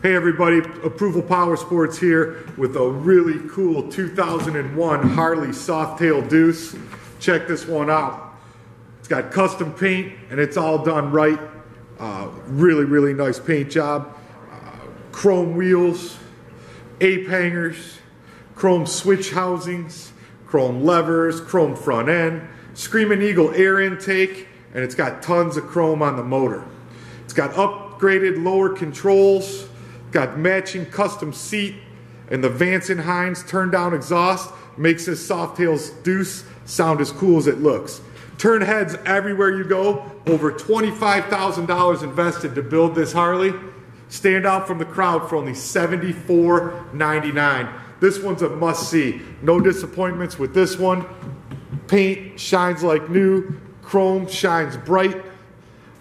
Hey everybody, Approval Power Sports here with a really cool 2001 Harley Softail Deuce. Check this one out. It's got custom paint and it's all done right. Uh, really, really nice paint job. Uh, chrome wheels, ape hangers, chrome switch housings, chrome levers, chrome front end, Screaming Eagle air intake, and it's got tons of chrome on the motor. It's got upgraded lower controls, Got matching custom seat and the Vance and Hines turn down exhaust makes this Softail's Deuce sound as cool as it looks. Turn heads everywhere you go. Over $25,000 invested to build this Harley. Stand out from the crowd for only $74.99. This one's a must see. No disappointments with this one. Paint shines like new. Chrome shines bright.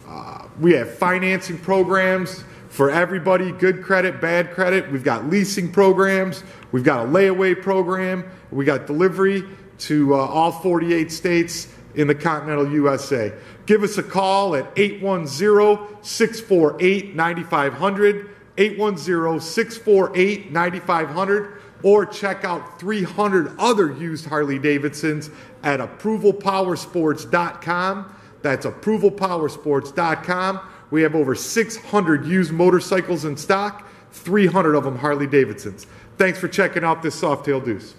Uh, we have financing programs for everybody, good credit, bad credit. We've got leasing programs. We've got a layaway program. We got delivery to uh, all 48 states in the continental USA. Give us a call at 810-648-9500, 810-648-9500, or check out 300 other used Harley Davidsons at approvalpowersports.com. That's approvalpowersports.com. We have over 600 used motorcycles in stock, 300 of them Harley Davidsons. Thanks for checking out this Softail Deuce.